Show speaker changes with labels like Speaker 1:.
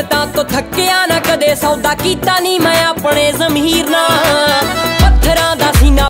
Speaker 1: ਮਿਹਨਤਾਂ ਤੋਂ ਥੱਕਿਆ ਨਾ ਕਦੇ ਸੌਦਾ ਕੀਤਾ ਨਹੀਂ ਮੈਂ ਆਪਣੇ ਜ਼ਮੀਰ ਨਾਲ।